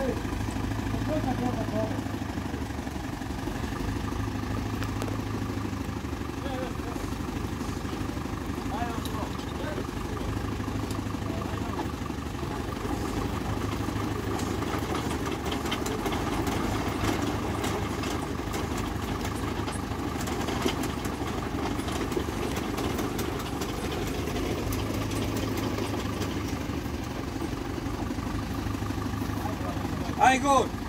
Thank you. I good.